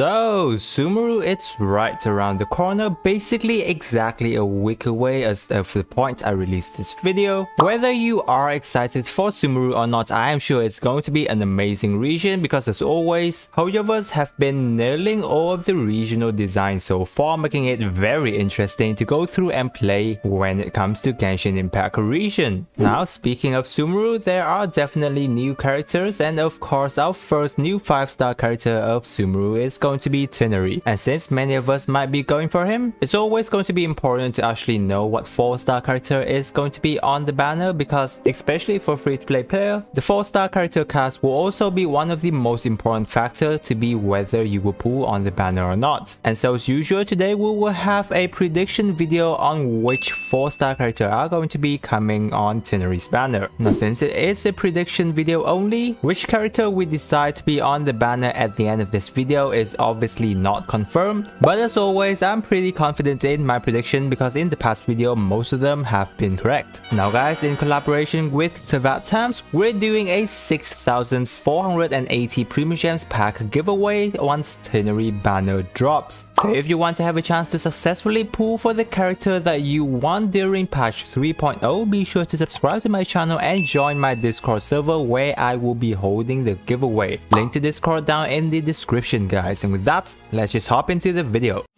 So, Sumeru it's right around the corner, basically exactly a week away as of the point I released this video. Whether you are excited for Sumeru or not, I am sure it's going to be an amazing region because as always, Hoyoverse have been nailing all of the regional designs so far, making it very interesting to go through and play when it comes to Genshin Impact region. Now, speaking of Sumeru, there are definitely new characters and of course our first new 5-star character of Sumeru is going to be Tighnari. And since many of us might be going for him, it's always going to be important to actually know what 4 star character is going to be on the banner because especially for free to play player, the 4 star character cast will also be one of the most important factor to be whether you will pull on the banner or not. And so as usual today we will have a prediction video on which 4 star character are going to be coming on Tighnari's banner. Now since it is a prediction video only, which character we decide to be on the banner at the end of this video is is obviously not confirmed, but as always I'm pretty confident in my prediction because in the past video most of them have been correct. Now guys, in collaboration with Teyvat Times, we're doing a 6480 Primogems pack giveaway once Tighnari banner drops. So if you want to have a chance to successfully pull for the character that you want during patch 3.0, be sure to subscribe to my channel and join my Discord server where I will be holding the giveaway. Link to Discord down in the description guys guys and with that, let's just hop into the video.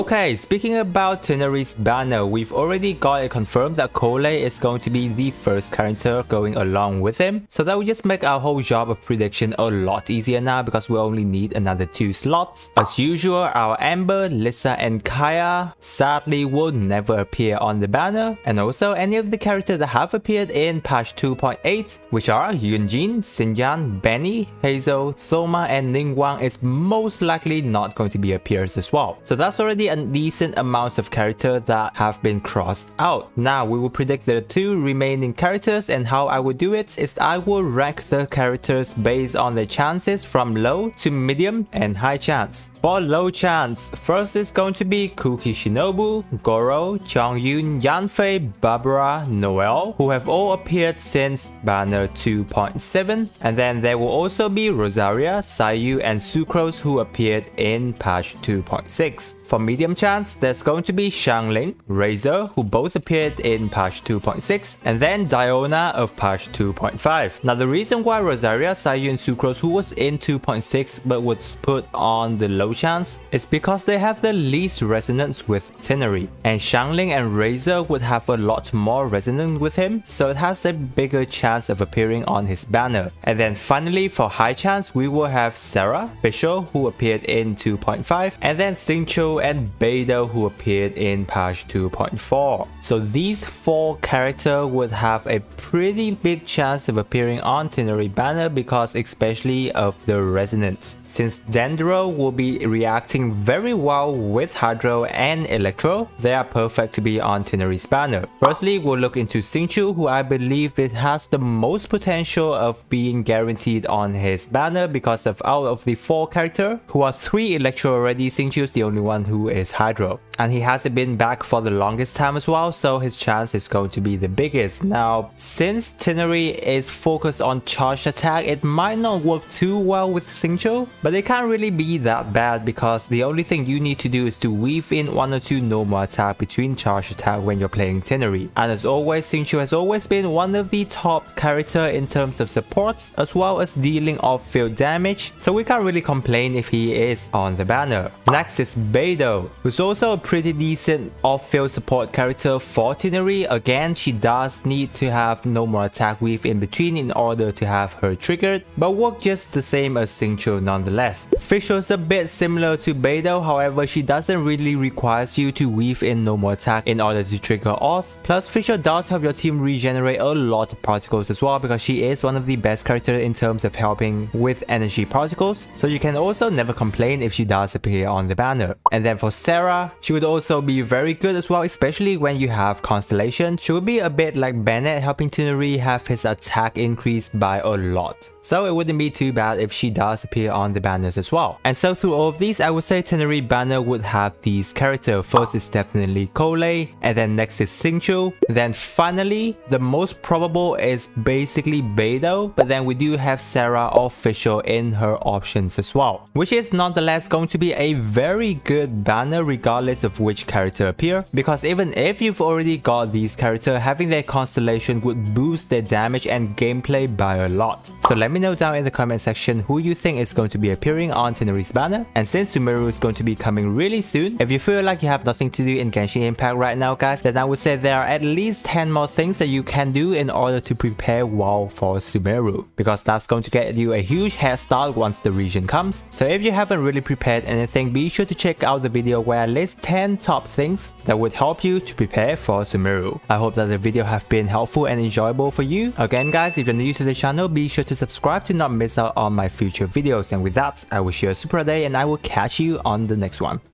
Okay, speaking about Tighnari's banner, we've already got it confirmed that Collei is going to be the first character going along with him. So that will just make our whole job of prediction a lot easier now because we only need another two slots. As usual, our Amber, Lisa and Kaeya sadly will never appear on the banner. And also any of the characters that have appeared in patch 2.8, which are Yunjin, Xinyan, Bennett, Heizou, Thoma and Ningguang is most likely not going to be appears as well. So that's already a decent amount of characters that have been crossed out. Now we will predict the two remaining characters and how I will do it is I will rank the characters based on the chances from low to medium and high chance. For low chance, first is going to be Kuki Shinobu, Goro, Chongyun, Yanfei, Barbara, Noelle, who have all appeared since banner 2.7 and then there will also be Rosaria, Sayu and Sucrose who appeared in patch 2.6. For medium chance, there's going to be Xiangling, Razor, who both appeared in patch 2.6, and then Diona of patch 2.5. Now the reason why Rosaria, Sayu and Sucrose who was in 2.6 but was put on the low chance is because they have the least resonance with Tighnari, and Xiangling and Razor would have a lot more resonance with him, so it has a bigger chance of appearing on his banner. And then finally for high chance, we will have Sara, Fischl, who appeared in 2.5, and then Xingqiu and Beidou who appeared in patch 2.4. So these four characters would have a pretty big chance of appearing on Tighnari banner because especially of the resonance. Since Dendro will be reacting very well with Hydro and Electro, they are perfect to be on Tighnari's banner. Firstly, we'll look into Xingqiu who I believe it has the most potential of being guaranteed on his banner because of out of the four characters who are 3 Electro already, Xingqiu is the only one who is Hydro. And he hasn't been back for the longest time as well, so his chance is going to be the biggest. Now, since Tighnari is focused on charge attack, it might not work too well with Xingqiu, but it can't really be that bad because the only thing you need to do is to weave in one or two normal attack between charge attack when you're playing Tighnari. And as always, Xingqiu has always been one of the top character in terms of support, as well as dealing off-field damage, so we can't really complain if he is on the banner. Next is Beidou who's also a pretty decent off-field support character for. Again, she does need to have normal attack weave in between in order to have her triggered, but work just the same as Xingqiu nonetheless. Fischl's a bit similar to Beidou, however, she doesn't really require you to weave in normal attack in order to trigger Oz. Plus, Fischl does help your team regenerate a lot of particles as well because she is one of the best characters in terms of helping with energy particles, so you can also never complain if she does appear on the banner. And then for Sara, she would also be very good as well, especially when you have Constellation. She would be a bit like Bennett, helping Tighnari have his attack increased by a lot. So it wouldn't be too bad if she does appear on the banners as well. And so through all of these, I would say Tighnari banner would have these characters. First is definitely Collei, and then next is Xingqiu. Then finally, the most probable is basically Beidou, but then we do have Sarah official in her options as well. Which is nonetheless going to be a very good banner regardless of which character appear, because even if you've already got these characters, having their constellation would boost their damage and gameplay by a lot. So let me know down in the comment section who you think is going to be appearing on Tighnari's banner, and since Sumeru is going to be coming really soon, if you feel like you have nothing to do in Genshin Impact right now guys, then I would say there are at least 10 more things that you can do in order to prepare well for Sumeru, because that's going to get you a huge head start once the region comes. So if you haven't really prepared anything, be sure to check out the video where I list 10 top things that would help you to prepare for Sumeru. I hope that the video have been helpful and enjoyable for you. Again guys, if you're new to the channel, be sure to subscribe to not miss out on my future videos. And with that, I wish you a super day and I will catch you on the next one.